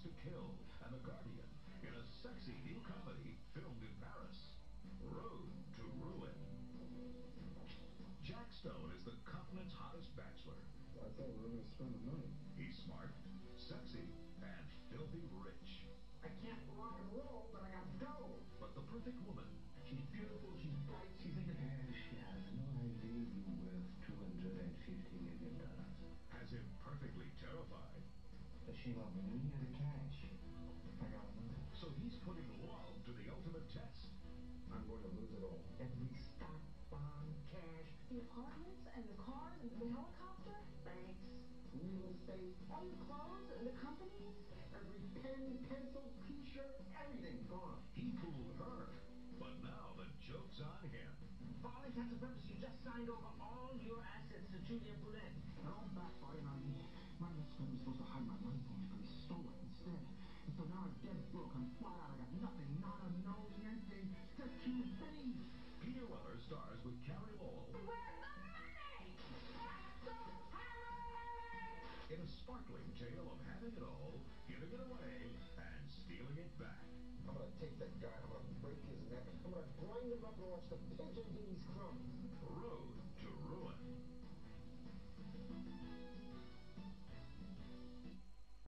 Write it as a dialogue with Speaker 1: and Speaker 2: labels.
Speaker 1: License to Kill and The Guardian in a sexy new comedy filmed in Paris. Road to Ruin. Jack Stone is the continent's hottest bachelor.
Speaker 2: I thought we were going to spend the night.
Speaker 1: He's smart, sexy, and filthy rich.
Speaker 3: I can't rock and roll, but I got dough.
Speaker 1: But the perfect woman
Speaker 3: She's beautiful, she's bright, she's in
Speaker 4: she love me or the cash?
Speaker 2: I got money.
Speaker 1: So he's putting love to the ultimate test.
Speaker 2: I'm going to lose it all.
Speaker 3: Every stock, bond, cash,
Speaker 5: The apartments and the cars and the helicopter,
Speaker 3: banks, real estate,
Speaker 5: all your clothes and the companies.
Speaker 3: every pen, pencil, t-shirt, everything gone.
Speaker 1: He fooled her, but now the joke's on him.
Speaker 3: For all intents and purposes, you just signed over all your assets to Julia Brunet. They're all backfiring now I'm dead broke. I'm flat out. I got nothing. Nada, no, niente. Pennies.
Speaker 1: Peter Weller stars with Carey Lowell
Speaker 5: Where's the money?
Speaker 1: In a sparkling tale of having it all, giving it away, and stealing it back.
Speaker 2: I'm to take that guy. I'm to break his neck. I'm to grind him up and watch the pigeons eat his crumbs.
Speaker 1: Road to.